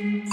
Oh.